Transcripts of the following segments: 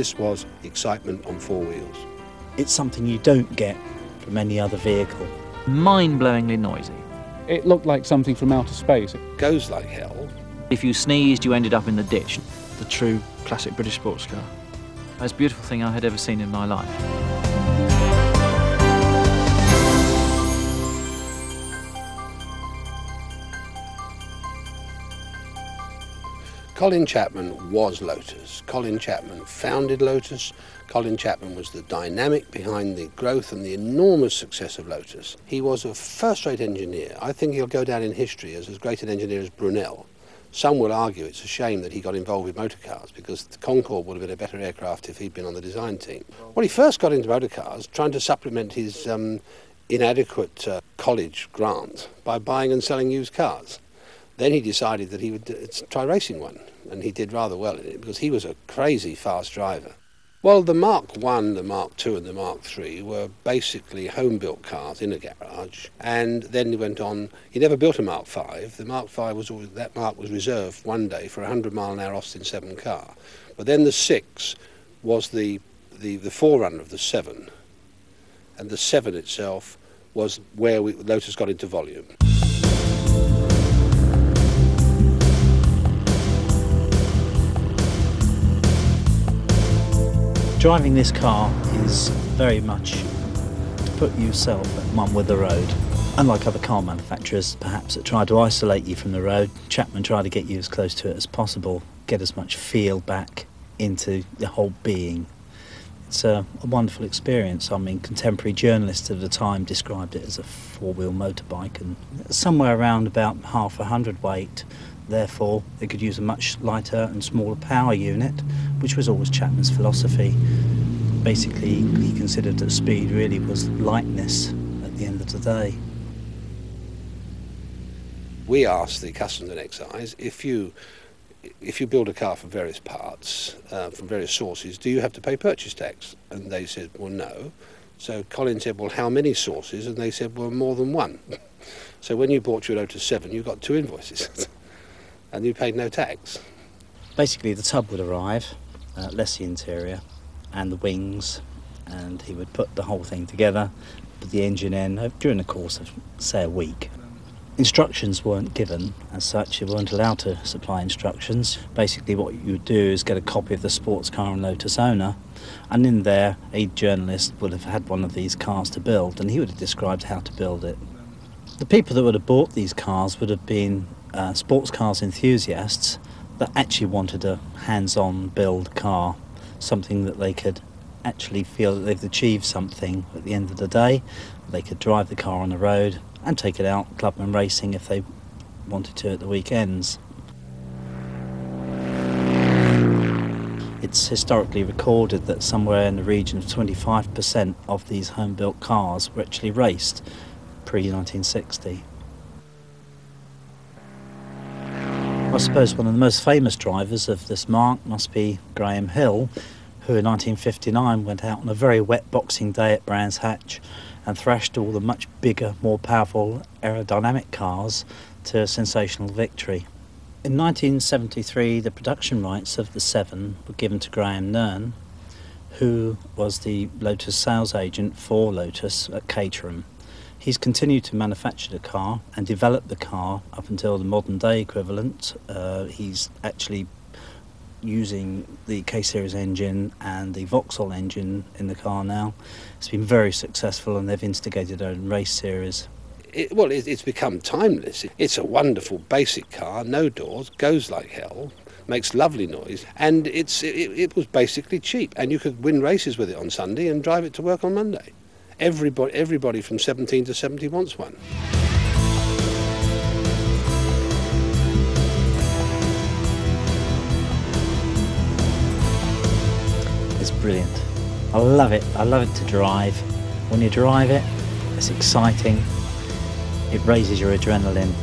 This was excitement on four wheels. It's something you don't get from any other vehicle. Mind-blowingly noisy. It looked like something from outer space. It goes like hell. If you sneezed, you ended up in the ditch. The true classic British sports car. Most beautiful thing I had ever seen in my life. Colin Chapman was Lotus. Colin Chapman founded Lotus. Colin Chapman was the dynamic behind the growth and the enormous success of Lotus. He was a first-rate engineer. I think he'll go down in history as as great an engineer as Brunel. Some will argue it's a shame that he got involved with motor cars because the Concorde would have been a better aircraft if he'd been on the design team. Well, he first got into motor cars trying to supplement his um, inadequate uh, college grant by buying and selling used cars. Then he decided that he would try racing one, and he did rather well in it because he was a crazy fast driver. Well, the Mark 1, the Mark 2 and the Mark 3 were basically home-built cars in a garage, and then he went on, he never built a Mark 5. The Mark 5 was always, that Mark was reserved one day for a 100 mile an hour Austin 7 car. But then the 6 was the, the, the forerunner of the 7, and the 7 itself was where we, Lotus got into volume. Driving this car is very much to put yourself at one with the road. Unlike other car manufacturers, perhaps, that try to isolate you from the road, Chapman tried to get you as close to it as possible, get as much feel back into the whole being. It's a, a wonderful experience. I mean, contemporary journalists at the time described it as a four-wheel motorbike, and somewhere around about half a hundred weight. Therefore, they could use a much lighter and smaller power unit, which was always Chapman's philosophy. Basically, he considered that speed really was lightness at the end of the day. We asked the customs and excise if you if you build a car from various parts, uh, from various sources, do you have to pay purchase tax? And they said, well, no. So Colin said, well, how many sources? And they said, well, more than one. so when you bought your Lotus 7, you got two invoices. and you paid no tax. Basically, the tub would arrive, uh, less the interior and the wings, and he would put the whole thing together, put the engine in uh, during the course of, say, a week. Instructions weren't given as such, you weren't allowed to supply instructions. Basically, what you would do is get a copy of the sports car and Lotus owner, and in there, a journalist would have had one of these cars to build, and he would have described how to build it. The people that would have bought these cars would have been uh, sports cars enthusiasts that actually wanted a hands-on build car, something that they could actually feel that they've achieved something at the end of the day. They could drive the car on the road and take it out clubman racing if they wanted to at the weekends. It's historically recorded that somewhere in the region of 25% of these home-built cars were actually raced pre-1960. I suppose one of the most famous drivers of this mark must be Graham Hill, who in 1959 went out on a very wet boxing day at Brands Hatch and thrashed all the much bigger, more powerful aerodynamic cars to a sensational victory. In 1973, the production rights of the Seven were given to Graham Nearn, who was the Lotus sales agent for Lotus at Caterham. He's continued to manufacture the car and develop the car up until the modern day equivalent. Uh, he's actually using the K Series engine and the Vauxhall engine in the car now. It's been very successful and they've instigated their own race series. It, well, it, it's become timeless. It's a wonderful basic car, no doors, goes like hell, makes lovely noise, and it's it, it was basically cheap. And you could win races with it on Sunday and drive it to work on Monday. Everybody, everybody from 17 to 70 wants one. It's brilliant. I love it. I love it to drive. When you drive it, it's exciting. It raises your adrenaline.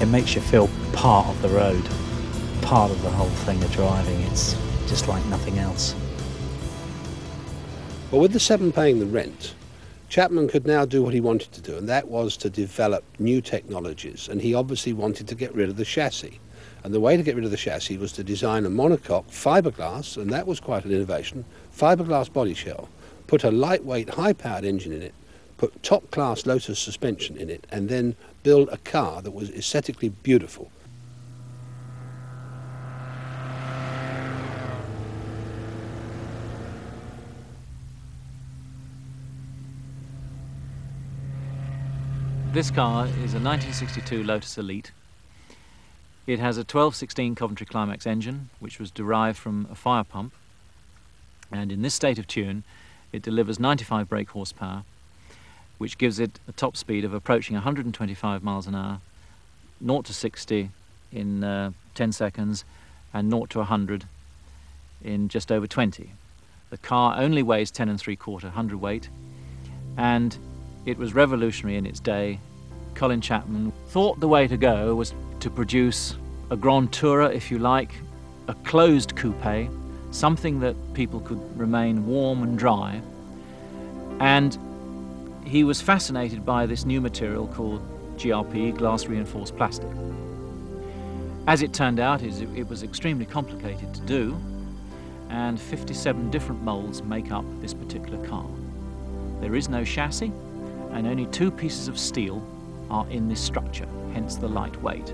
It makes you feel part of the road, part of the whole thing of driving. It's just like nothing else. Well, with the seven paying the rent, Chapman could now do what he wanted to do, and that was to develop new technologies. And he obviously wanted to get rid of the chassis. And the way to get rid of the chassis was to design a monocoque fiberglass, and that was quite an innovation, fiberglass body shell, put a lightweight, high-powered engine in it, put top-class Lotus suspension in it, and then build a car that was aesthetically beautiful. This car is a 1962 Lotus Elite. It has a 1216 Coventry Climax engine, which was derived from a fire pump. And in this state of tune, it delivers 95 brake horsepower, which gives it a top speed of approaching 125 miles an hour, 0 to 60 in uh, 10 seconds, and 0 to 100 in just over 20. The car only weighs 10 and 3 quarter hundredweight, and it was revolutionary in its day. Colin Chapman thought the way to go was to produce a Grand Tourer, if you like, a closed coupe, something that people could remain warm and dry. And he was fascinated by this new material called GRP, glass reinforced plastic. As it turned out, it was extremely complicated to do, and 57 different molds make up this particular car. There is no chassis, and only two pieces of steel are in this structure, hence the light weight.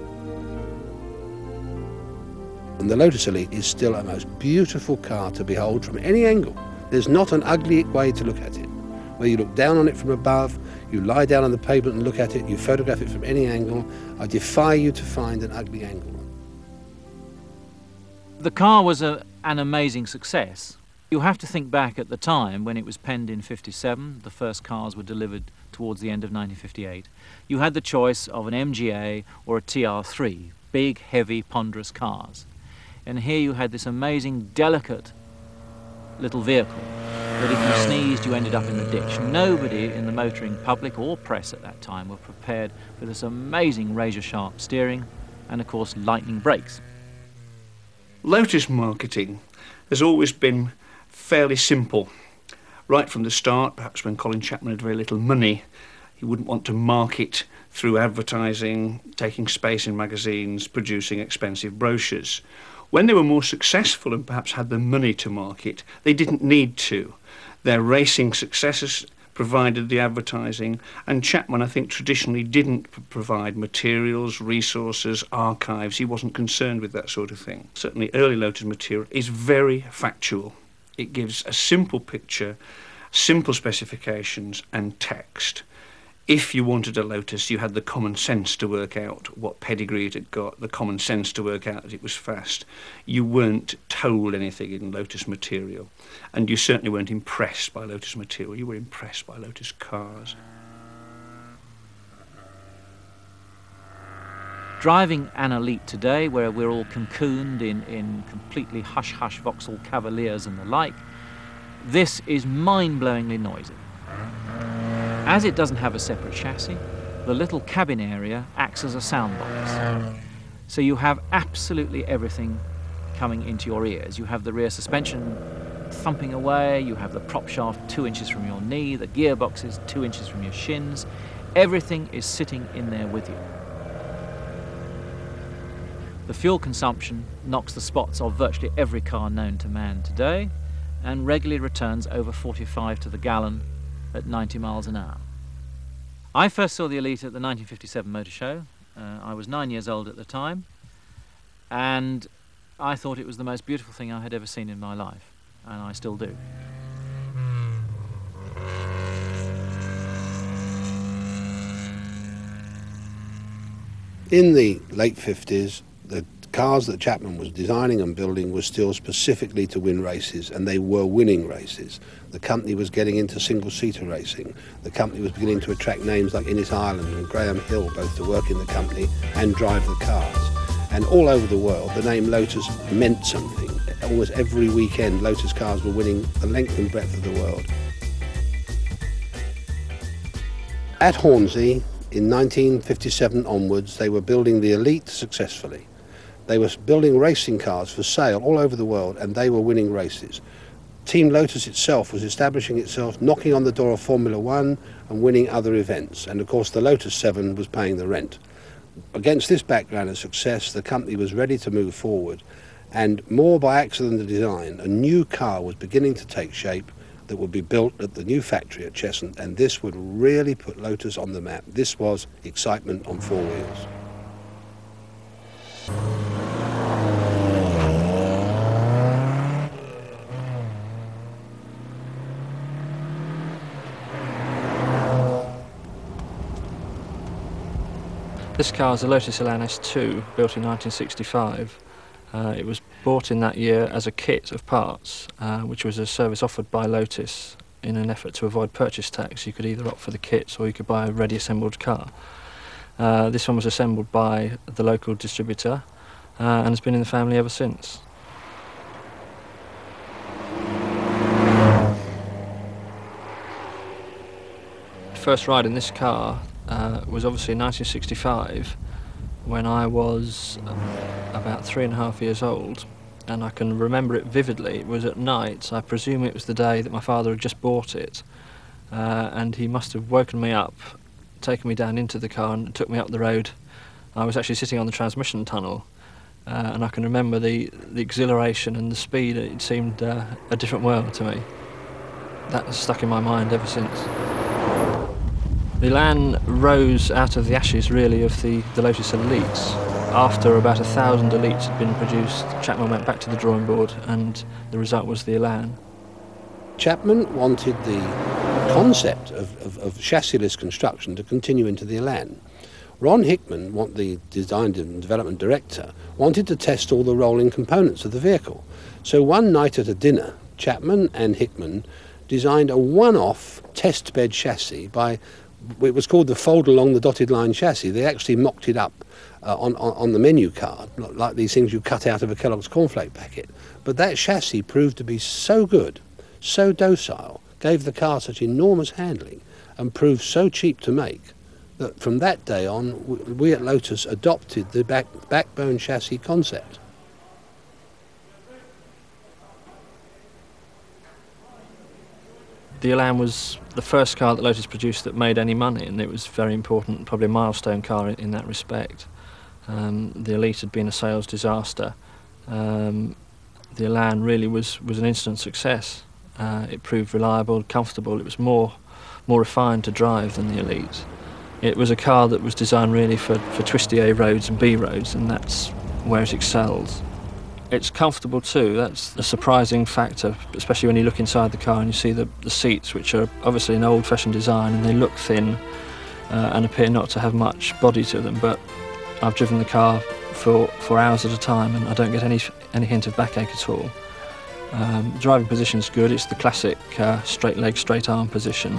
And the Lotus Elite is still a most beautiful car to behold from any angle. There's not an ugly way to look at it. Whether you look down on it from above, you lie down on the pavement and look at it, you photograph it from any angle, I defy you to find an ugly angle. The car was a, an amazing success. You have to think back at the time when it was penned in 57, the first cars were delivered towards the end of 1958. You had the choice of an MGA or a TR3, big, heavy, ponderous cars. And here you had this amazing, delicate little vehicle that if you sneezed, you ended up in the ditch. Nobody in the motoring public or press at that time were prepared for this amazing razor-sharp steering and, of course, lightning brakes. Lotus marketing has always been fairly simple. Right from the start, perhaps when Colin Chapman had very little money, he wouldn't want to market through advertising, taking space in magazines, producing expensive brochures. When they were more successful and perhaps had the money to market, they didn't need to. Their racing successes provided the advertising, and Chapman, I think, traditionally didn't provide materials, resources, archives. He wasn't concerned with that sort of thing. Certainly, early Lotus material is very factual. It gives a simple picture, simple specifications, and text. If you wanted a Lotus, you had the common sense to work out what pedigree it had got, the common sense to work out that it was fast. You weren't told anything in Lotus material, and you certainly weren't impressed by Lotus material. You were impressed by Lotus cars. Driving an elite today where we're all cocooned in, in completely hush-hush Vauxhall Cavaliers and the like, this is mind-blowingly noisy. As it doesn't have a separate chassis, the little cabin area acts as a soundbox. So you have absolutely everything coming into your ears. You have the rear suspension thumping away, you have the prop shaft two inches from your knee, the gearbox is two inches from your shins. Everything is sitting in there with you. The fuel consumption knocks the spots of virtually every car known to man today and regularly returns over 45 to the gallon at 90 miles an hour. I first saw the Elite at the 1957 Motor Show. Uh, I was nine years old at the time and I thought it was the most beautiful thing I had ever seen in my life and I still do. In the late 50s, the cars that Chapman was designing and building were still specifically to win races, and they were winning races. The company was getting into single-seater racing. The company was beginning to attract names like Innes Ireland and Graham Hill, both to work in the company and drive the cars. And all over the world, the name Lotus meant something. Almost every weekend, Lotus cars were winning the length and breadth of the world. At Hornsey, in 1957 onwards, they were building the Elite successfully. They were building racing cars for sale all over the world and they were winning races. Team Lotus itself was establishing itself, knocking on the door of Formula One and winning other events. And of course, the Lotus 7 was paying the rent. against this background of success, the company was ready to move forward, and more by accident than design, a new car was beginning to take shape that would be built at the new factory at Cheshunt, and this would really put Lotus on the map. This was excitement on four wheels. This car is a Lotus Elan S2 built in 1965. Uh, it was bought in that year as a kit of parts, uh, which was a service offered by Lotus in an effort to avoid purchase tax. You could either opt for the kits or you could buy a ready assembled car. Uh, this one was assembled by the local distributor uh, and has been in the family ever since. First ride in this car uh, was obviously in 1965 when I was um, about three and a half years old and I can remember it vividly. It was at night, I presume it was the day that my father had just bought it uh, and he must have woken me up, taken me down into the car and took me up the road. I was actually sitting on the transmission tunnel uh, and I can remember the, the exhilaration and the speed, it seemed uh, a different world to me. That has stuck in my mind ever since. The Elan rose out of the ashes, really, of the, the Lotus Elites. After about a thousand Elites had been produced, Chapman went back to the drawing board, and the result was the Elan. Chapman wanted the concept of, of, of chassis-less construction to continue into the Elan. Ron Hickman, the design and development director, wanted to test all the rolling components of the vehicle. So one night at a dinner, Chapman and Hickman designed a one-off test bed chassis by it was called the fold along the dotted line chassis. They actually mocked it up uh, on, on, on, the menu card, like these things you cut out of a Kellogg's cornflake packet. But that chassis proved to be so good, so docile, gave the car such enormous handling, and proved so cheap to make that from that day on, we at Lotus adopted the back, backbone chassis concept. The Elan was the first car that Lotus produced that made any money, and it was very important, probably a milestone car in, in that respect. Um, the Elite had been a sales disaster. Um, the Elan really was, was an instant success. Uh, it proved reliable, comfortable. It was more, more refined to drive than the Elite. It was a car that was designed really for, for twisty A roads and B roads, and that's where it excels. It's comfortable too. That's a surprising factor, especially when you look inside the car and you see the, the seats, which are obviously an old-fashioned design, and they look thin uh, and appear not to have much body to them. But I've driven the car for, for hours at a time, and I don't get any any hint of backache at all. Um, driving position is good. It's the classic uh, straight leg, straight arm position,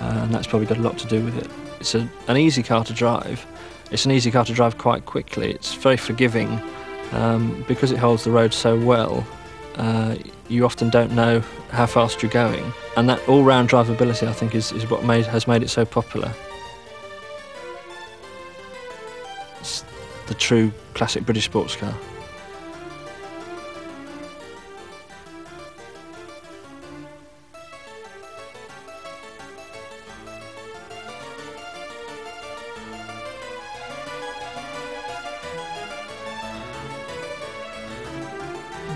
uh, and that's probably got a lot to do with it. It's a, an easy car to drive. It's an easy car to drive quite quickly. It's very forgiving um, because it holds the road so well, uh, you often don't know how fast you're going. And that all-round drivability, I think, is, is what made, has made it so popular. It's the true classic British sports car.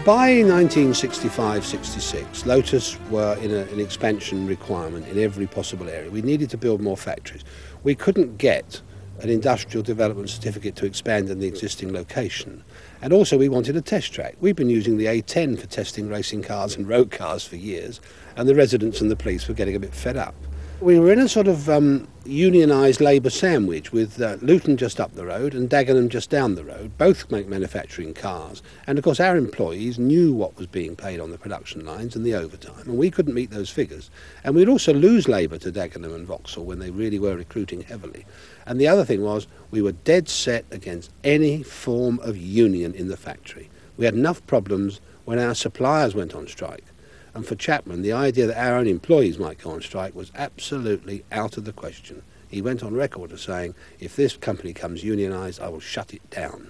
By 1965-66, Lotus were in a, an expansion requirement in every possible area. We needed to build more factories. We couldn't get an industrial development certificate to expand in the existing location. And also we wanted a test track. We've been using the A10 for testing racing cars and road cars for years, and the residents and the police were getting a bit fed up. We were in a sort of um, unionised labour sandwich with uh, Luton just up the road and Dagenham just down the road. Both make manufacturing cars. And of course, our employees knew what was being paid on the production lines and the overtime, and we couldn't meet those figures. And we'd also lose labour to Dagenham and Vauxhall when they really were recruiting heavily. And the other thing was, we were dead set against any form of union in the factory. We had enough problems when our suppliers went on strike. And for Chapman, the idea that our own employees might go on strike was absolutely out of the question. He went on record as saying, if this company comes unionised, I will shut it down.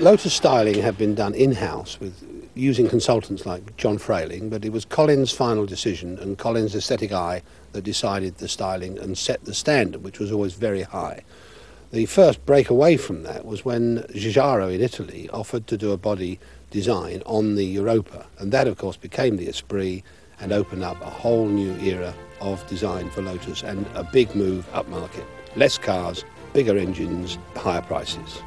Lotus styling had been done in-house with using consultants like John Frayling, but it was Colin's final decision and Colin's aesthetic eye that decided the styling and set the standard, which was always very high. The first break away from that was when Giugiaro in Italy offered to do a body design on the Europa, and that of course became the Esprit and opened up a whole new era of design for Lotus and a big move upmarket. Less cars, bigger engines, higher prices.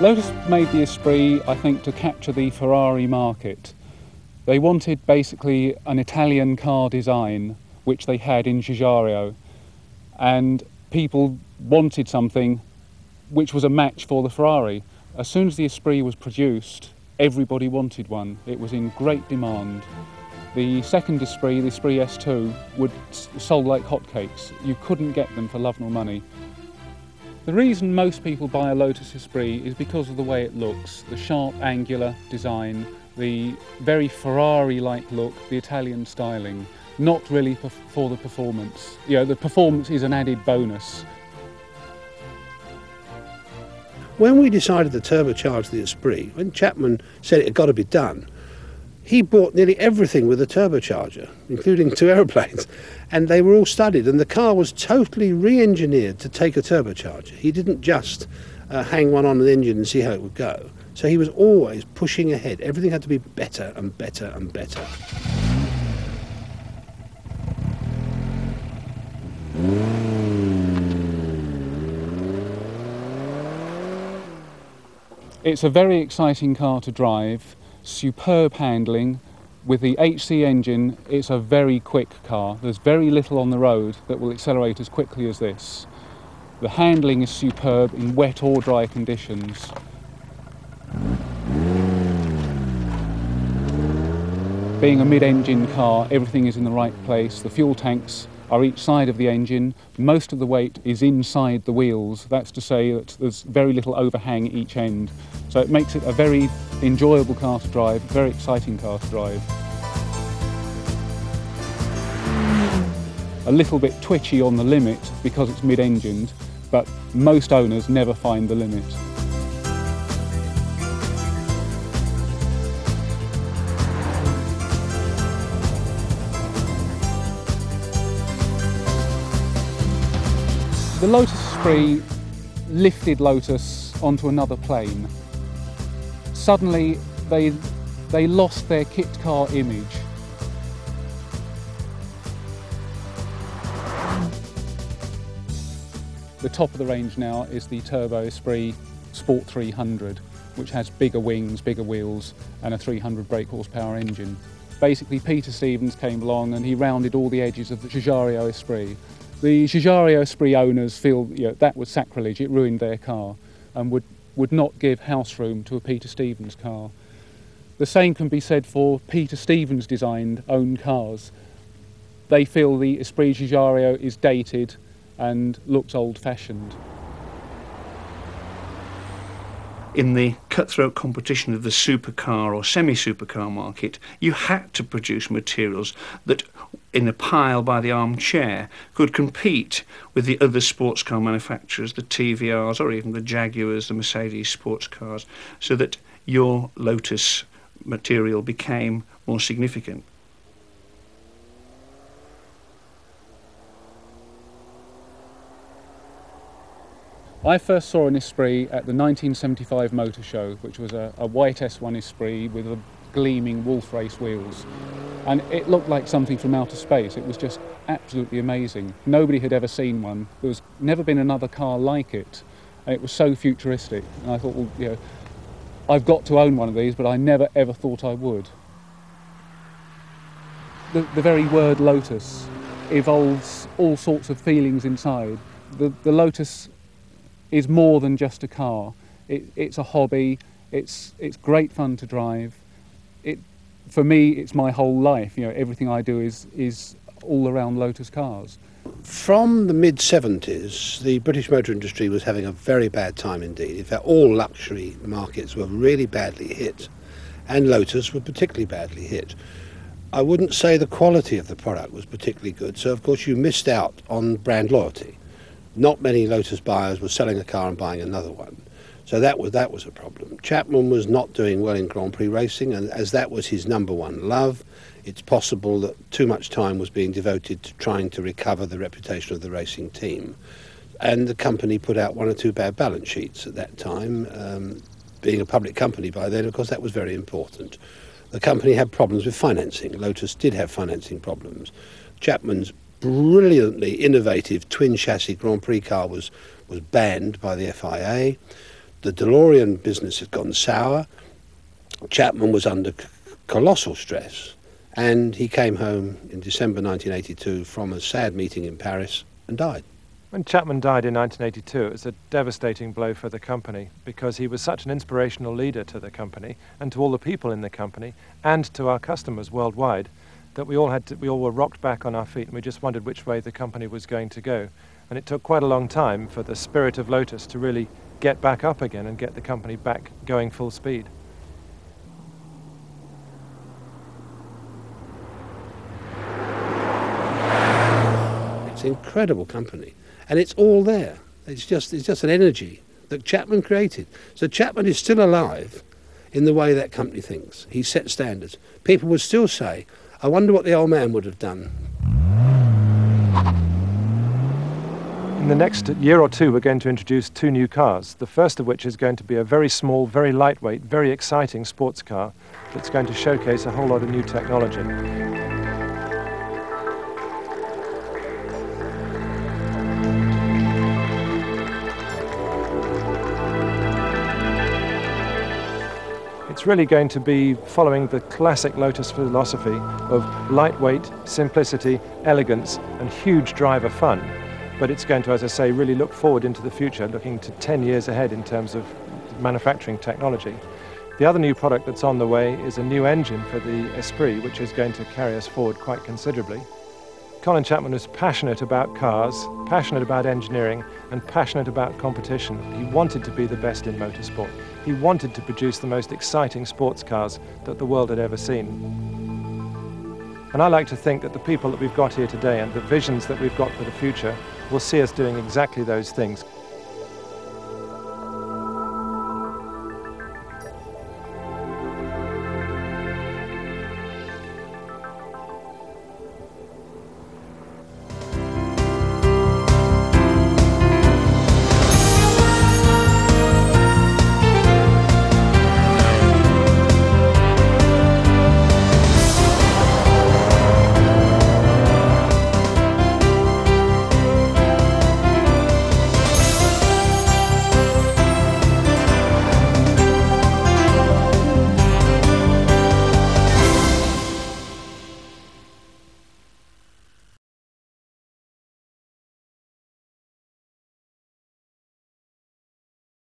Lotus made the Esprit, I think, to capture the Ferrari market. They wanted basically an Italian car design, which they had in Giugiaro, and people wanted something which was a match for the Ferrari. As soon as the Esprit was produced, everybody wanted one. It was in great demand. The second Esprit, the Esprit S2, would sold like hotcakes. You couldn't get them for love nor money. The reason most people buy a Lotus Esprit is because of the way it looks, the sharp angular design, the very Ferrari-like look, the Italian styling, not really for the performance. You know, the performance is an added bonus. When we decided to turbocharge the Esprit, when Chapman said it had got to be done, he bought nearly everything with a turbocharger, including two aeroplanes, and they were all studied. And the car was totally re-engineered to take a turbocharger. He didn't just uh, hang one on the engine and see how it would go. So he was always pushing ahead. Everything had to be better and better and better. It's a very exciting car to drive superb handling. With the HC engine, it's a very quick car. There's very little on the road that will accelerate as quickly as this. The handling is superb in wet or dry conditions. Being a mid-engine car, everything is in the right place. The fuel tanks are each side of the engine. Most of the weight is inside the wheels. That's to say that there's very little overhang at each end. So it makes it a very enjoyable car to drive, very exciting car to drive. A little bit twitchy on the limit because it's mid-engined, but most owners never find the limit. The Lotus Esprit lifted Lotus onto another plane. Suddenly, they, they lost their kit car image. The top of the range now is the Turbo Esprit Sport 300, which has bigger wings, bigger wheels, and a 300 brake horsepower engine. Basically, Peter Stevens came along and he rounded all the edges of the Giugiaro Esprit the Giugiaro Esprit owners feel you know, that was sacrilege, it ruined their car, and would, would not give house room to a Peter Stevens car. The same can be said for Peter Stevens designed own cars. They feel the Esprit Giugiaro is dated and looks old fashioned. in the cutthroat competition of the supercar or semi-supercar market, you had to produce materials that, in a pile by the armchair, could compete with the other sports car manufacturers, the TVRs or even the Jaguars, the Mercedes sports cars, so that your Lotus material became more significant. I first saw an Esprit at the 1975 Motor Show, which was a, a white S1 Esprit with a gleaming Wolfrace wheels. And it looked like something from outer space. It was just absolutely amazing. Nobody had ever seen one. There was never been another car like it. And it was so futuristic. And I thought, well, you know, I've got to own one of these, but I never ever thought I would. The, the very word Lotus evolves all sorts of feelings inside. The, the Lotus is more than just a car. It, it's a hobby. It's it's great fun to drive. It for me, it's my whole life. You know, everything I do is is all around Lotus cars. From the mid 70s, the British motor industry was having a very bad time indeed. In fact, all luxury markets were really badly hit, and Lotus were particularly badly hit. I wouldn't say the quality of the product was particularly good, so of course you missed out on brand loyalty. Not many Lotus buyers were selling a car and buying another one. So that was that was a problem. Chapman was not doing well in Grand Prix racing, and as that was his number one love, it's possible that too much time was being devoted to trying to recover the reputation of the racing team. And the company put out one or two bad balance sheets at that time. Um, being a public company by then, of course, that was very important. The company had problems with financing. Lotus did have financing problems. Chapman's brilliantly innovative twin chassis Grand Prix car was, was banned by the FIA. The DeLorean business had gone sour. Chapman was under colossal stress. And he came home in December 1982 from a sad meeting in Paris and died. When Chapman died in 1982, it was a devastating blow for the company because he was such an inspirational leader to the company and to all the people in the company and to our customers worldwide that we all had to, we all were rocked back on our feet and we just wondered which way the company was going to go. And it took quite a long time for the spirit of Lotus to really get back up again and get the company back going full speed. It's an incredible company, and it's all there. It's just it's just an energy that Chapman created. So Chapman is still alive in the way that company thinks. He set standards. People would still say, "I wonder what the old man would have done." In the next year or two, we're going to introduce two new cars. The first of which is going to be a very small, very lightweight, very exciting sports car that's going to showcase a whole lot of new technology. It's really going to be following the classic Lotus philosophy of lightweight, simplicity, elegance, and huge driver fun. But it's going to, as I say, really look forward into the future, looking to 10 years ahead in terms of manufacturing technology. The other new product that's on the way is a new engine for the Esprit, which is going to carry us forward quite considerably. Colin Chapman was passionate about cars, passionate about engineering, and passionate about competition. He wanted to be the best in motorsport. He wanted to produce the most exciting sports cars that the world had ever seen. And I like to think that the people that we've got here today and the visions that we've got for the future will see us doing exactly those things.